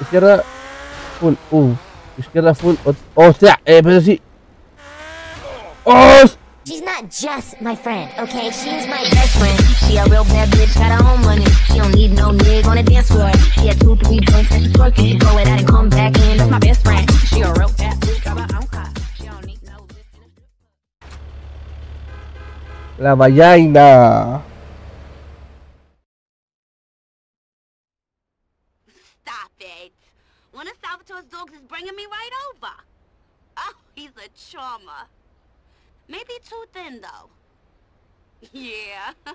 izquierda, full, uh, izquierda, full, o, hostia, eh, pero sí. ¡Oh! She's not just my friend, okay? She's my best friend. She a real bad bitch, got her own money. She don't need no nigga on the dance floor. She had two, three drinks and she's twerking. She go it out and come back in. That's my best friend. She a real bad bitch, got her own car. She don't need no La vallaina. One of Salvatore's dogs is bringing me right over. Oh, he's a charmer. Maybe too thin, though. Yeah.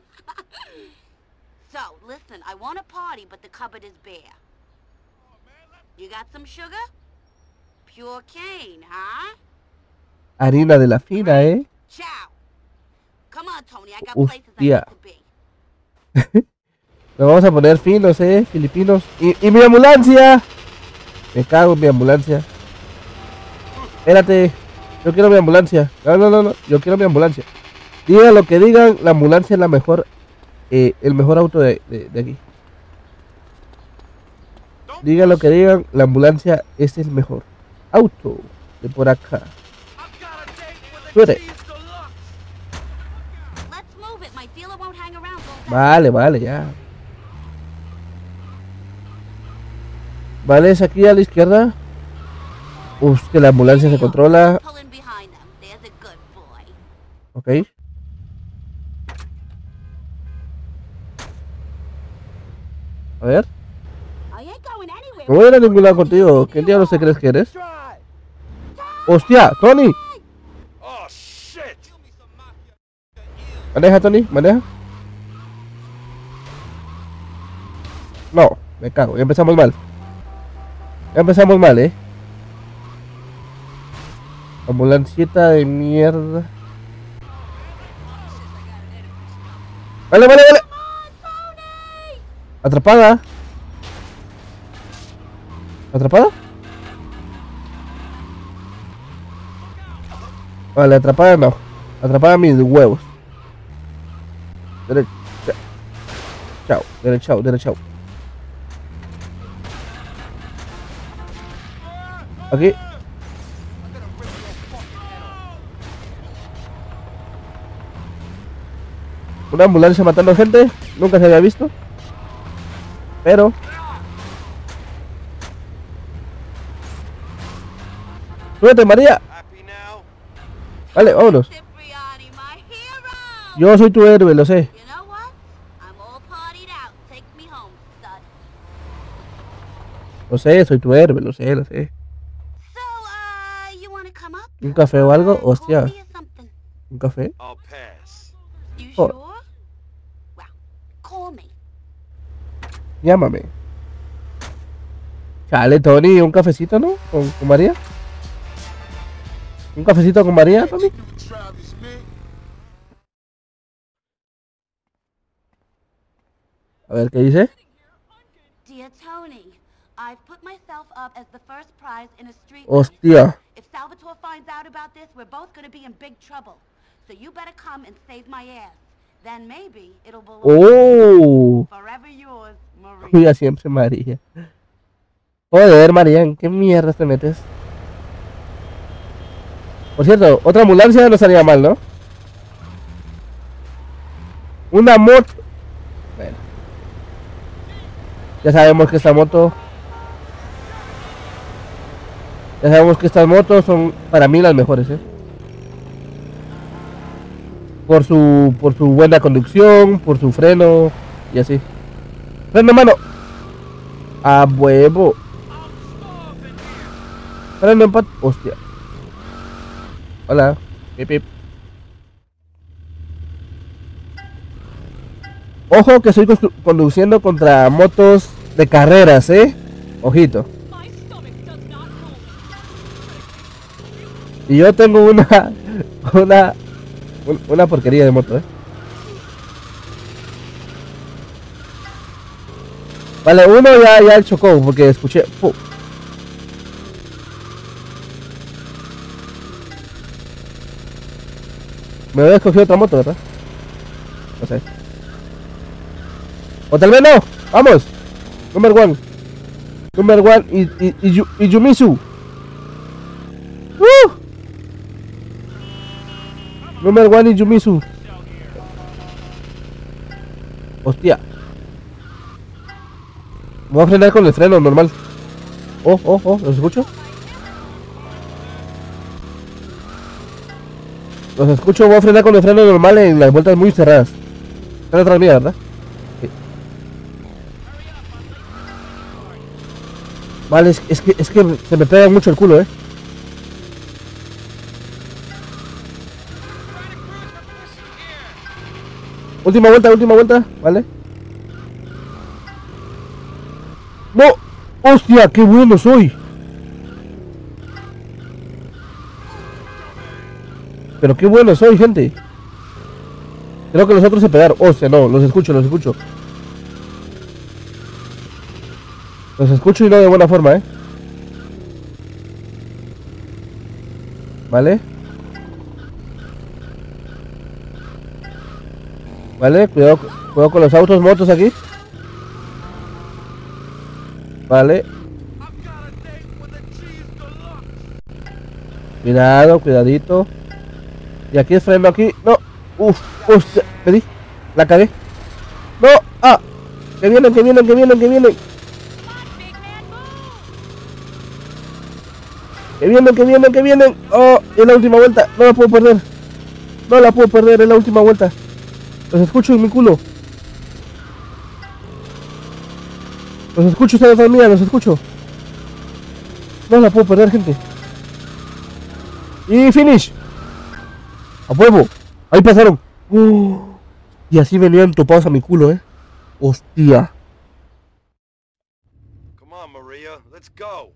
so, listen, I want a party, but the cupboard is bare. You got some sugar? Pure cane, huh? Harina de la fina, eh. Ciao. Come on, Tony, I got places I need to be. Nos vamos a poner finos, eh, filipinos. ¡Y, y mi ambulancia! Me cago en mi ambulancia. Espérate. Yo quiero mi ambulancia. No, no, no, no. Yo quiero mi ambulancia. Digan lo que digan, la ambulancia es la mejor. eh, el mejor auto de, de- de aquí. Digan lo que digan, la ambulancia es el mejor auto de por acá. Suerte. Vale, vale, ya. Vale, es aquí a la izquierda. Uf, que la ambulancia se controla. Ok. A ver. No voy a ir a ningún lado contigo. ¿Qué diablo se crees que eres? ¡Hostia! ¡Tony! Maneja, Tony, maneja. No, me cago, ya empezamos mal. Ya empezamos mal, eh. Ambulancita de mierda. Vale, vale, vale. Atrapada. ¿Atrapada? Vale, atrapada no. Atrapada mis huevos. Derecha. Chao, derecha, derecha. Aquí. Una ambulancia matando gente. Nunca se había visto. Pero. Súbete, María. Vale, vámonos. Yo soy tu héroe, lo sé. Lo sé, soy tu héroe, lo sé, lo sé. ¿Un café o algo? Uh, Hostia. ¿Un café? Oh. Llámame. Chale, Tony, un cafecito, ¿no? Con, con María. ¿Un cafecito con María, Tony? A ver, ¿qué dice? Dear Tony, I've put myself up as the first prize in a street race. Hostia. Salvatore finds out about this, we're both gonna be in big trouble. So you better come and save my ass. Then maybe it'll belong Oh. forever yours, Marie. Cuida siempre María. Joder, María, ¿en qué mierda te metes? Por cierto, otra ambulancia no estaría mal, ¿no? Una moto. Bueno. Ya sabemos que esta moto. Ya sabemos que estas motos son para mí las mejores, ¿eh? Por su, por su buena conducción, por su freno y así. Freno, mano. A huevo. Freno en pat. Hostia. Hola. Pip, pip. Ojo que estoy conduciendo contra motos de carreras, ¿eh? Ojito. Y yo tengo una, una, un- una porquería de moto, ¿eh? Vale, uno ya, ya chocó porque escuché. ¡fu! Me había escogido otra moto, ¿verdad? No sé. O tal vez no. Vamos. Number one. Number one y, y, y Yumisu. ¡Uh! Number one y Yumisu. Hostia. Voy a frenar con el freno normal. Oh, oh, oh, ¿los escucho? Los escucho, voy a frenar con el freno normal en las vueltas muy cerradas. Están atrás mía, ¿verdad? Vale, es, es que, es que se me pega mucho el culo, ¿eh? Última vuelta, última vuelta, ¿vale? ¡No! ¡Hostia, qué bueno soy! Pero qué bueno soy, gente. Creo que los otros se pegaron. Hostia, no, los escucho, los escucho. Los escucho y no de buena forma, ¿eh? ¿Vale? ¿Vale? Cuidado, cuidado con los autos, motos aquí. Vale. Cuidado, cuidadito. Y aquí es freno aquí. No. Uf, hostia. Me di. La cagué. No. Ah. Que vienen, que vienen, que vienen, que vienen. Que vienen, que vienen, que vienen. Oh, es la última vuelta. No la puedo perder. No la puedo perder, es la última vuelta. Los escucho en mi culo. Los escucho, detrás mía, los escucho. No la puedo perder, gente. Y finish. A huevo. Ahí pasaron. Uh, y así venían topados a mi culo, eh. Hostia. Come on, Maria. Let's go.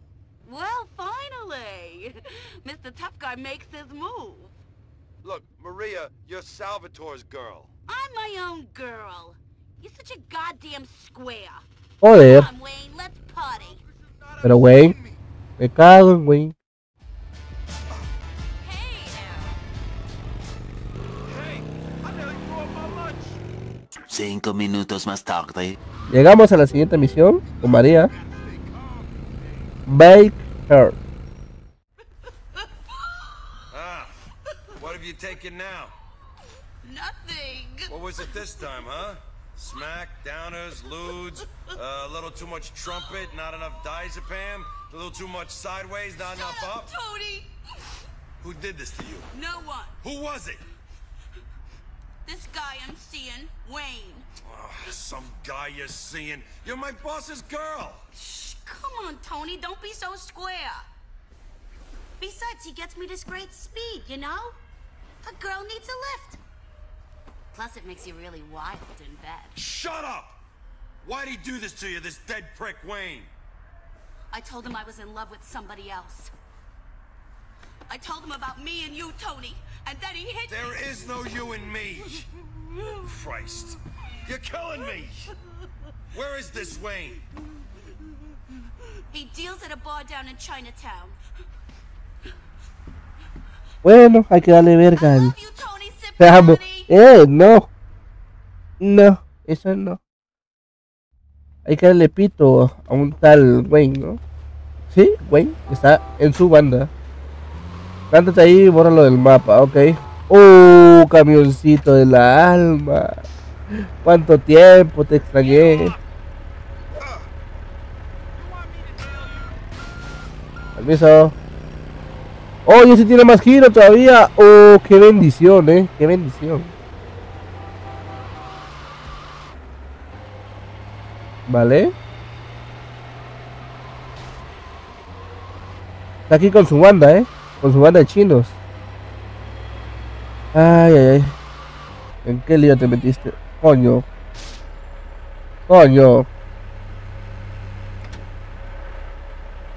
Well, finally. Mr. Tough Guy makes his move. Look, Maria, you're Salvatore's girl. I'm my own girl. You're such a goddamn square. Joder. Come on, Wayne, let's party. Pero, güey. Me cago en, lunch. Cinco minutos más tarde. Llegamos a la siguiente misión con María. Bake her. Ah, what have you taken now? What was it this time, huh? Smack, downers, ludes, uh, a little too much trumpet, not enough diazepam, a little too much sideways, not enough Shut up. Tony. Who did this to you? No one. Who was it? This guy I'm seeing, Wayne. Oh, some guy you're seeing. You're my boss's girl. Shh, come on, Tony. Don't be so square. Besides, he gets me this great speed, you know? A girl needs a lift. Plus, it makes you really wild in bed. Shut up! Why'd he do this to you, this dead prick Wayne? I told him I was in love with somebody else. I told him about me and you, Tony, and then he hit There me. is no you and me. Christ. You're killing me. Where is this Wayne? He deals at a bar down in Chinatown. Bueno, hay que darle verga I al. Tony. Te amo. Eh, no. No, eso no. Hay que darle pito a un tal Wayne, ¿no? Sí, Wayne está en su banda. Cántate ahí y bórralo del mapa, ok. Uh, camioncito de la alma. ¿Cuánto tiempo te extrañé? Permiso. Oh, ese tiene más giro todavía. Oh, qué bendición, eh. Qué bendición. Vale. Está aquí con su banda, eh. Con su banda de chinos. Ay, ay, ay. ¿En qué lío te metiste? Coño. Coño.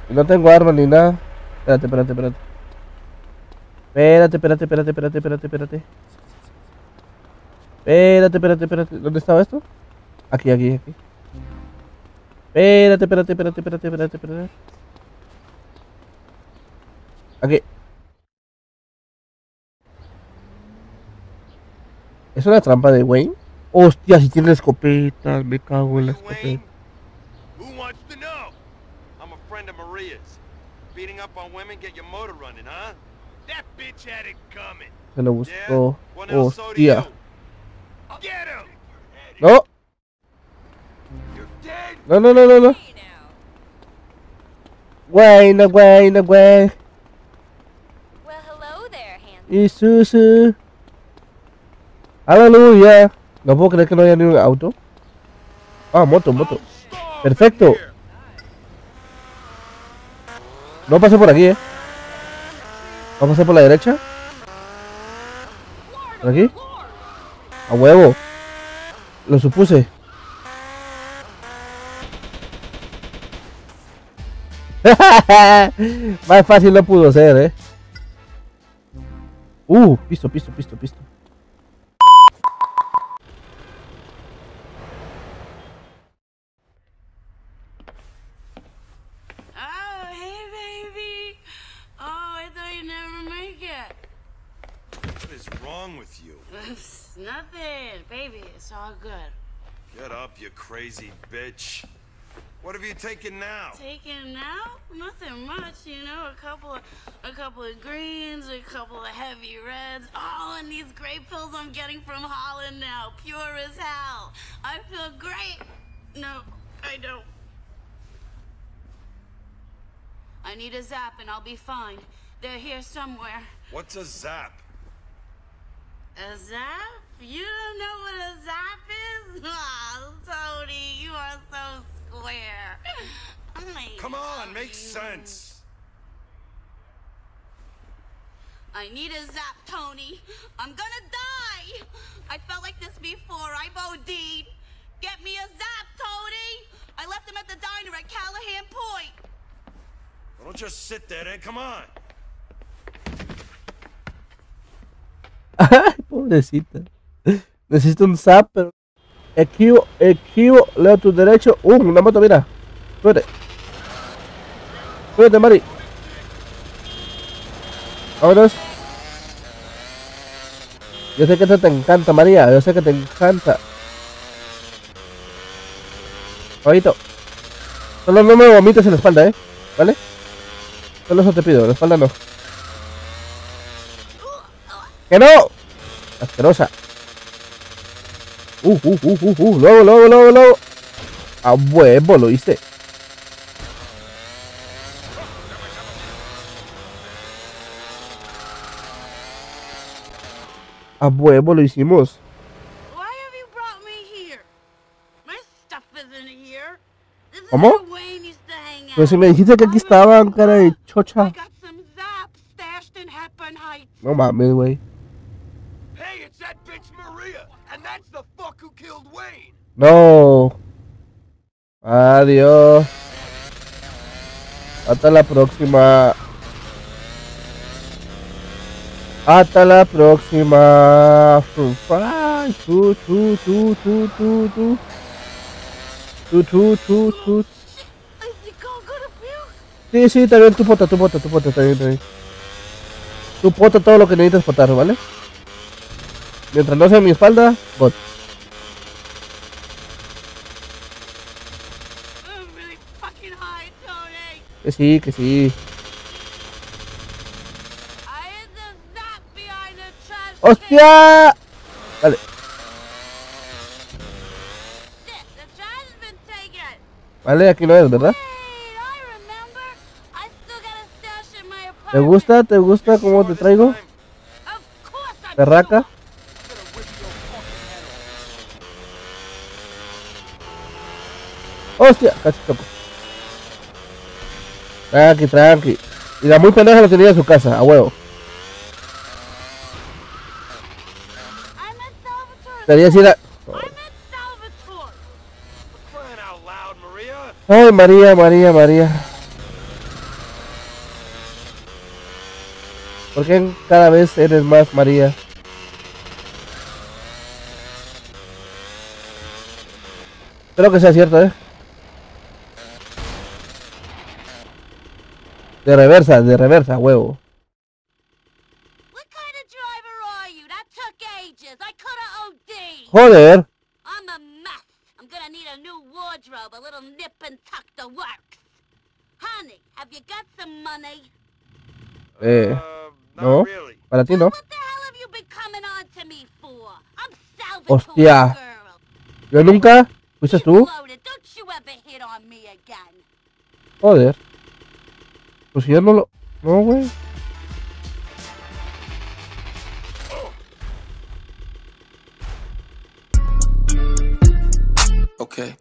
No tengo armas ni nada. Espérate, espérate, espérate. Espérate, espérate, espérate, espérate, espérate, espérate. Espérate, espérate, espérate. ¿Dónde estaba esto? Aquí, aquí, aquí. Espérate, espérate, espérate, espérate, espérate, espérate. Aquí. ¿Es una trampa de Wayne? Hostia, si tiene escopetas, me cago en la escopeta. Who wants to know? friend of Maria's. Beating up on women, get your motor running, huh? That bitch had it coming. Se lo buscó. Hostia. No, no, no, no, no, no. Güey, no, güey, no, güey. Well, hello there, handsome. Isuzu. Aleluya. No puedo creer que no haya ni un auto. Ah, moto, moto. Perfecto. No pasé por aquí, eh. ¿Va a pasar por la derecha? ¿Por aquí? A huevo. Lo supuse. Más fácil no pudo ser, eh. Uh, pisto, pisto, pisto, pisto. Wrong with you? Nothing, baby. It's all good. Get up, you crazy bitch. What have you taken now? Taken now? Nothing much, you know. A couple of, a couple of greens, a couple of heavy reds. Oh, and these great pills I'm getting from Holland now, pure as hell. I feel great. No, I don't. I need a zap and I'll be fine. They're here somewhere. What's a zap? A zap? You don't know what a zap is? Oh, Tony, you are so square. Oh I Come on, make sense. I need a zap, Tony. I'm gonna die. I felt like this before. I've OD'd. Get me a zap, Tony. I left him at the diner at Callahan Point. Well, don't just sit there then, come on. Pobrecita. Necesito un zap, pero. Equivo, equivo, leo tu derecho. Uh, una moto, mira. Súbete. Súbete, Mari. Vámonos. Yo sé que esto te encanta, María. Yo sé que te encanta. Caballito. Solo no me vomites en la espalda, ¿eh? ¿Vale? Solo eso te pido, la espalda no. ¡Que no! Asquerosa. Uh, uh, uh, uh, uh. Luego, luego, luego, luego. A huevo, lo hice. A huevo lo hicimos. ¿Cómo? Pero si me dijiste que aquí estaban, cara de chocha. No mames, güey. Hey, it's that bitch Maria! And that's the fuck who killed Wayne! No. Adiós. Hasta la próxima. Hasta la próxima. Tu, tu, tu, tu. I think I'll go to puke. Sí, sí, también tu pota, tu pota, tu pota, está bien. Tu pota todo lo que necesitas potar, ¿vale? Mientras no sea mi espalda, bot. I'm really fucking high, Tony. Que sí, que sí. ¡Hostia! Vale, vale, aquí no es, ¿verdad? ¿Te gusta? ¿Te gusta cómo te traigo? ¿Perraca? ¡Hostia! Casi toco. Tranqui, tranqui. Y la muy pendeja lo tenía en su casa, a huevo. Quería decir a... Ay, María, María, María. ¿Por qué cada vez eres más María? Espero que sea cierto, ¿eh? De reversa, de reversa, huevo. What kind of driver are you? That took ages. I could have OD'd. Joder. I'm a mess. I'm gonna need a new wardrobe, a little nip and tuck the works. Honey, have you got some money? Eh, Uh, no. really. para ti no. What the hell have you been coming on to me for? I'm Salvatore's Hostia. girl. Yo nunca. ¿Fuiste tú? bloated. Don't you ever hit on me again. Joder. Pues yo no lo. No, güey. Okay.